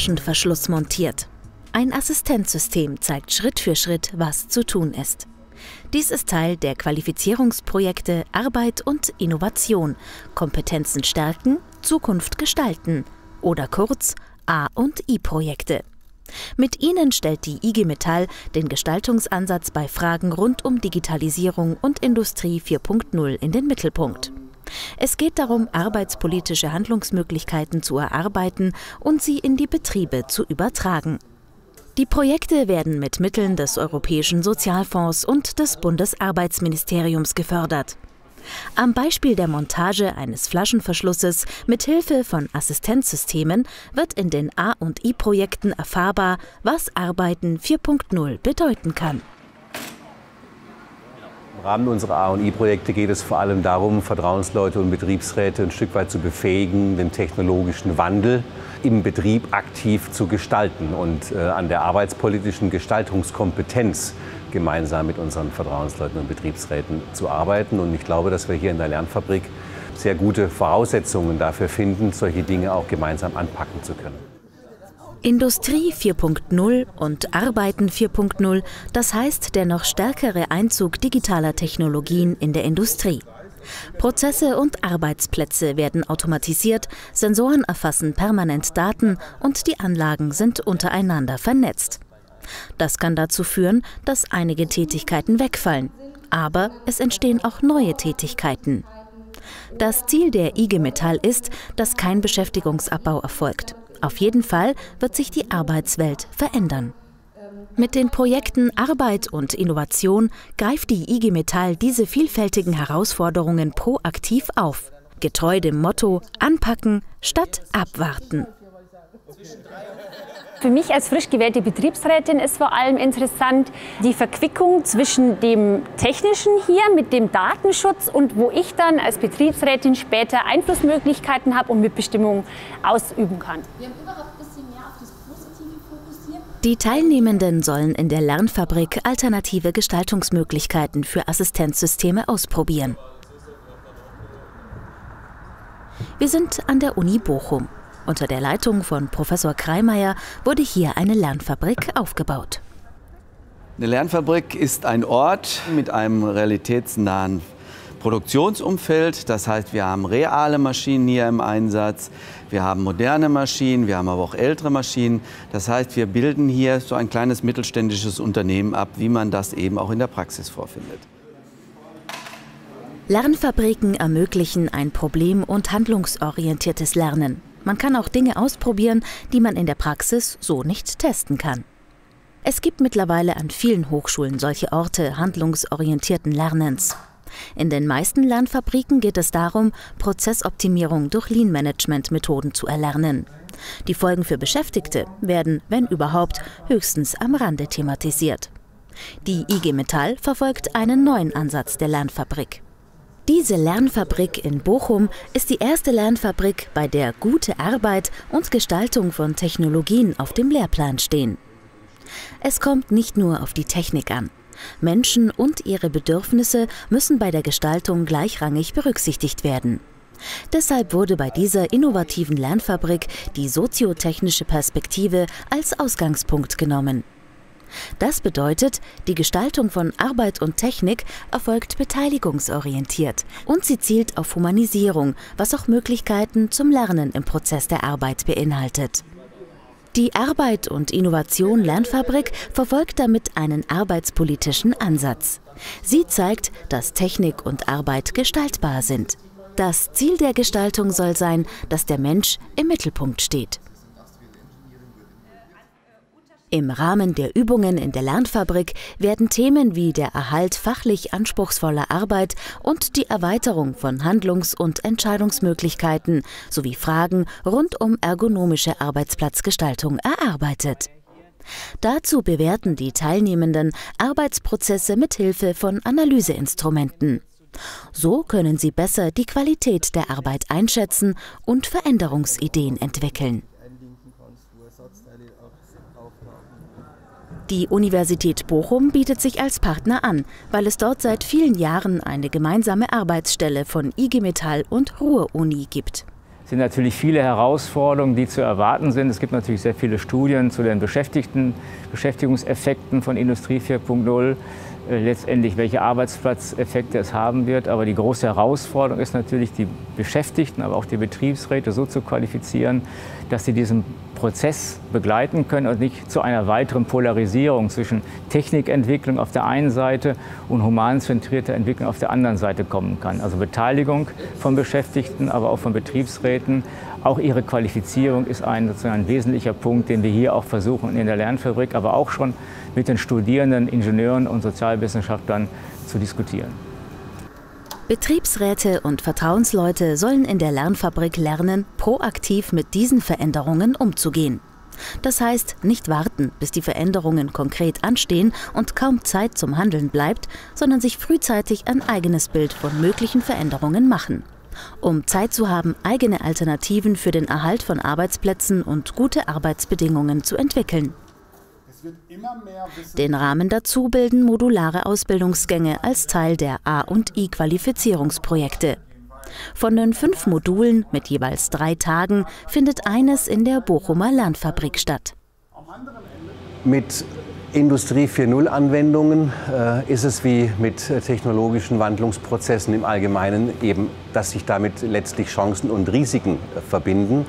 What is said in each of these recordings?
Flaschenverschluss montiert. Ein Assistenzsystem zeigt Schritt für Schritt, was zu tun ist. Dies ist Teil der Qualifizierungsprojekte Arbeit und Innovation, Kompetenzen stärken, Zukunft gestalten oder kurz A- und I-Projekte. Mit ihnen stellt die IG Metall den Gestaltungsansatz bei Fragen rund um Digitalisierung und Industrie 4.0 in den Mittelpunkt. Es geht darum, arbeitspolitische Handlungsmöglichkeiten zu erarbeiten und sie in die Betriebe zu übertragen. Die Projekte werden mit Mitteln des Europäischen Sozialfonds und des Bundesarbeitsministeriums gefördert. Am Beispiel der Montage eines Flaschenverschlusses mit Hilfe von Assistenzsystemen wird in den A- und I-Projekten erfahrbar, was Arbeiten 4.0 bedeuten kann. Im Rahmen unserer A- und I-Projekte geht es vor allem darum, Vertrauensleute und Betriebsräte ein Stück weit zu befähigen, den technologischen Wandel im Betrieb aktiv zu gestalten und äh, an der arbeitspolitischen Gestaltungskompetenz gemeinsam mit unseren Vertrauensleuten und Betriebsräten zu arbeiten. Und ich glaube, dass wir hier in der Lernfabrik sehr gute Voraussetzungen dafür finden, solche Dinge auch gemeinsam anpacken zu können. Industrie 4.0 und Arbeiten 4.0, das heißt der noch stärkere Einzug digitaler Technologien in der Industrie. Prozesse und Arbeitsplätze werden automatisiert, Sensoren erfassen permanent Daten und die Anlagen sind untereinander vernetzt. Das kann dazu führen, dass einige Tätigkeiten wegfallen, aber es entstehen auch neue Tätigkeiten. Das Ziel der IG Metall ist, dass kein Beschäftigungsabbau erfolgt. Auf jeden Fall wird sich die Arbeitswelt verändern. Mit den Projekten Arbeit und Innovation greift die IG Metall diese vielfältigen Herausforderungen proaktiv auf. Getreu dem Motto Anpacken statt Abwarten. Für mich als frisch gewählte Betriebsrätin ist vor allem interessant die Verquickung zwischen dem Technischen hier mit dem Datenschutz und wo ich dann als Betriebsrätin später Einflussmöglichkeiten habe und Mitbestimmung ausüben kann. Die Teilnehmenden sollen in der Lernfabrik alternative Gestaltungsmöglichkeiten für Assistenzsysteme ausprobieren. Wir sind an der Uni Bochum. Unter der Leitung von Professor Kreimeier wurde hier eine Lernfabrik aufgebaut. Eine Lernfabrik ist ein Ort mit einem realitätsnahen Produktionsumfeld. Das heißt, wir haben reale Maschinen hier im Einsatz, wir haben moderne Maschinen, wir haben aber auch ältere Maschinen. Das heißt, wir bilden hier so ein kleines mittelständisches Unternehmen ab, wie man das eben auch in der Praxis vorfindet. Lernfabriken ermöglichen ein problem- und handlungsorientiertes Lernen. Man kann auch Dinge ausprobieren, die man in der Praxis so nicht testen kann. Es gibt mittlerweile an vielen Hochschulen solche Orte handlungsorientierten Lernens. In den meisten Lernfabriken geht es darum, Prozessoptimierung durch Lean-Management-Methoden zu erlernen. Die Folgen für Beschäftigte werden, wenn überhaupt, höchstens am Rande thematisiert. Die IG Metall verfolgt einen neuen Ansatz der Lernfabrik. Diese Lernfabrik in Bochum ist die erste Lernfabrik, bei der gute Arbeit und Gestaltung von Technologien auf dem Lehrplan stehen. Es kommt nicht nur auf die Technik an. Menschen und ihre Bedürfnisse müssen bei der Gestaltung gleichrangig berücksichtigt werden. Deshalb wurde bei dieser innovativen Lernfabrik die soziotechnische Perspektive als Ausgangspunkt genommen. Das bedeutet, die Gestaltung von Arbeit und Technik erfolgt beteiligungsorientiert und sie zielt auf Humanisierung, was auch Möglichkeiten zum Lernen im Prozess der Arbeit beinhaltet. Die Arbeit und Innovation Lernfabrik verfolgt damit einen arbeitspolitischen Ansatz. Sie zeigt, dass Technik und Arbeit gestaltbar sind. Das Ziel der Gestaltung soll sein, dass der Mensch im Mittelpunkt steht. Im Rahmen der Übungen in der Lernfabrik werden Themen wie der Erhalt fachlich anspruchsvoller Arbeit und die Erweiterung von Handlungs- und Entscheidungsmöglichkeiten sowie Fragen rund um ergonomische Arbeitsplatzgestaltung erarbeitet. Dazu bewerten die Teilnehmenden Arbeitsprozesse mit Hilfe von Analyseinstrumenten. So können sie besser die Qualität der Arbeit einschätzen und Veränderungsideen entwickeln. Die Universität Bochum bietet sich als Partner an, weil es dort seit vielen Jahren eine gemeinsame Arbeitsstelle von IG Metall und Ruhr-Uni gibt. sind natürlich viele Herausforderungen, die zu erwarten sind. Es gibt natürlich sehr viele Studien zu den Beschäftigten, Beschäftigungseffekten von Industrie 4.0. Äh, letztendlich, welche Arbeitsplatzeffekte es haben wird. Aber die große Herausforderung ist natürlich, die Beschäftigten, aber auch die Betriebsräte so zu qualifizieren, dass sie diesen Prozess begleiten können und nicht zu einer weiteren Polarisierung zwischen Technikentwicklung auf der einen Seite und humanzentrierter Entwicklung auf der anderen Seite kommen kann. Also Beteiligung von Beschäftigten, aber auch von Betriebsräten. Auch ihre Qualifizierung ist ein, ein wesentlicher Punkt, den wir hier auch versuchen in der Lernfabrik, aber auch schon mit den Studierenden, Ingenieuren und Sozialwissenschaftlern zu diskutieren. Betriebsräte und Vertrauensleute sollen in der Lernfabrik lernen, proaktiv mit diesen Veränderungen umzugehen. Das heißt, nicht warten, bis die Veränderungen konkret anstehen und kaum Zeit zum Handeln bleibt, sondern sich frühzeitig ein eigenes Bild von möglichen Veränderungen machen. Um Zeit zu haben, eigene Alternativen für den Erhalt von Arbeitsplätzen und gute Arbeitsbedingungen zu entwickeln. Den Rahmen dazu bilden modulare Ausbildungsgänge als Teil der A- und I-Qualifizierungsprojekte. Von den fünf Modulen mit jeweils drei Tagen findet eines in der Bochumer Lernfabrik statt. Mit Industrie 4.0 Anwendungen äh, ist es wie mit technologischen Wandlungsprozessen im Allgemeinen eben, dass sich damit letztlich Chancen und Risiken äh, verbinden.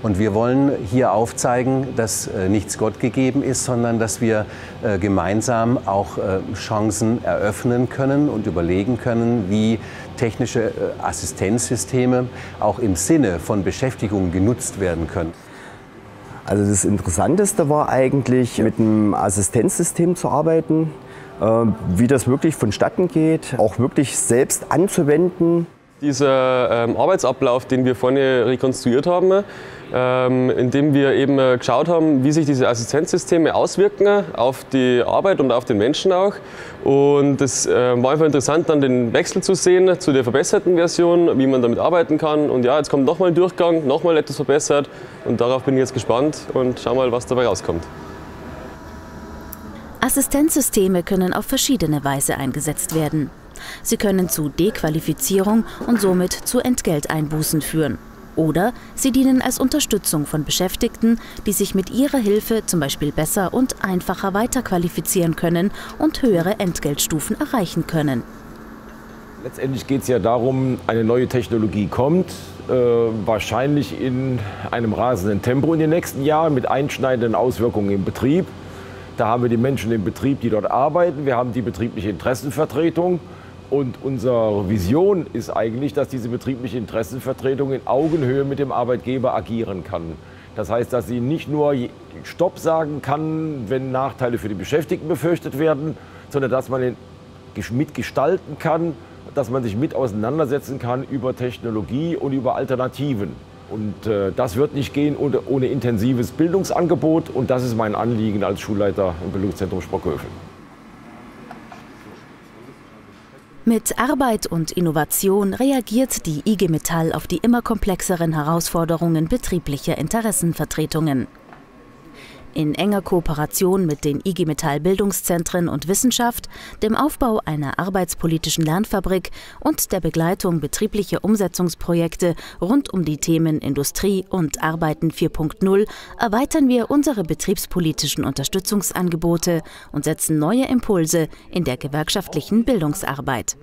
Und wir wollen hier aufzeigen, dass äh, nichts Gott gegeben ist, sondern dass wir äh, gemeinsam auch äh, Chancen eröffnen können und überlegen können, wie technische Assistenzsysteme auch im Sinne von Beschäftigung genutzt werden können. Also das Interessanteste war eigentlich, mit einem Assistenzsystem zu arbeiten, wie das wirklich vonstatten geht, auch wirklich selbst anzuwenden. Dieser ähm, Arbeitsablauf, den wir vorne rekonstruiert haben, ähm, indem wir eben äh, geschaut haben, wie sich diese Assistenzsysteme auswirken auf die Arbeit und auf den Menschen auch. Und es äh, war einfach interessant, dann den Wechsel zu sehen zu der verbesserten Version, wie man damit arbeiten kann. Und ja, jetzt kommt nochmal ein Durchgang, nochmal etwas verbessert. Und darauf bin ich jetzt gespannt und schau mal, was dabei rauskommt. Assistenzsysteme können auf verschiedene Weise eingesetzt werden. Sie können zu Dequalifizierung und somit zu Entgelteinbußen führen. Oder sie dienen als Unterstützung von Beschäftigten, die sich mit ihrer Hilfe zum Beispiel besser und einfacher weiterqualifizieren können und höhere Entgeltstufen erreichen können. Letztendlich geht es ja darum, eine neue Technologie kommt, äh, wahrscheinlich in einem rasenden Tempo in den nächsten Jahren mit einschneidenden Auswirkungen im Betrieb. Da haben wir die Menschen im Betrieb, die dort arbeiten. Wir haben die betriebliche Interessenvertretung. Und unsere Vision ist eigentlich, dass diese betriebliche Interessenvertretung in Augenhöhe mit dem Arbeitgeber agieren kann. Das heißt, dass sie nicht nur Stopp sagen kann, wenn Nachteile für die Beschäftigten befürchtet werden, sondern dass man mitgestalten kann, dass man sich mit auseinandersetzen kann über Technologie und über Alternativen. Und äh, das wird nicht gehen ohne, ohne intensives Bildungsangebot. Und das ist mein Anliegen als Schulleiter im Bildungszentrum Sprockhövel. Mit Arbeit und Innovation reagiert die IG Metall auf die immer komplexeren Herausforderungen betrieblicher Interessenvertretungen. In enger Kooperation mit den IG Metall Bildungszentren und Wissenschaft, dem Aufbau einer arbeitspolitischen Lernfabrik und der Begleitung betrieblicher Umsetzungsprojekte rund um die Themen Industrie und Arbeiten 4.0 erweitern wir unsere betriebspolitischen Unterstützungsangebote und setzen neue Impulse in der gewerkschaftlichen Bildungsarbeit.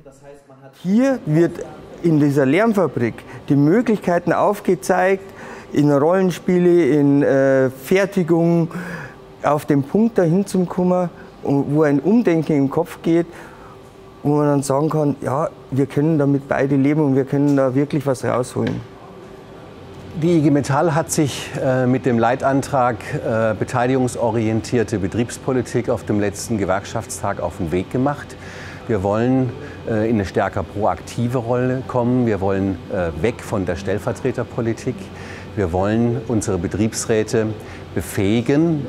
Hier wird in dieser Lernfabrik die Möglichkeiten aufgezeigt, in Rollenspiele, in äh, Fertigung, auf den Punkt dahin zum kommen, wo ein Umdenken im Kopf geht, wo man dann sagen kann, ja, wir können damit beide leben und wir können da wirklich was rausholen. Die IG Metall hat sich äh, mit dem Leitantrag äh, beteiligungsorientierte Betriebspolitik auf dem letzten Gewerkschaftstag auf den Weg gemacht. Wir wollen äh, in eine stärker proaktive Rolle kommen. Wir wollen äh, weg von der Stellvertreterpolitik. Wir wollen unsere Betriebsräte befähigen,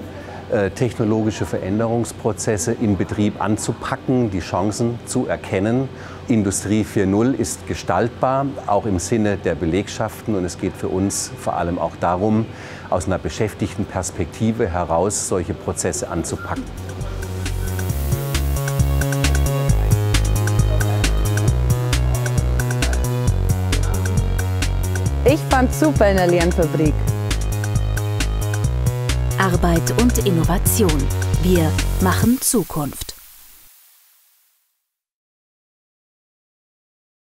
äh, technologische Veränderungsprozesse im Betrieb anzupacken, die Chancen zu erkennen. Industrie 4.0 ist gestaltbar, auch im Sinne der Belegschaften. Und es geht für uns vor allem auch darum, aus einer beschäftigten Perspektive heraus solche Prozesse anzupacken. Ich fand's super in der Lernfabrik. Arbeit und Innovation. Wir machen Zukunft.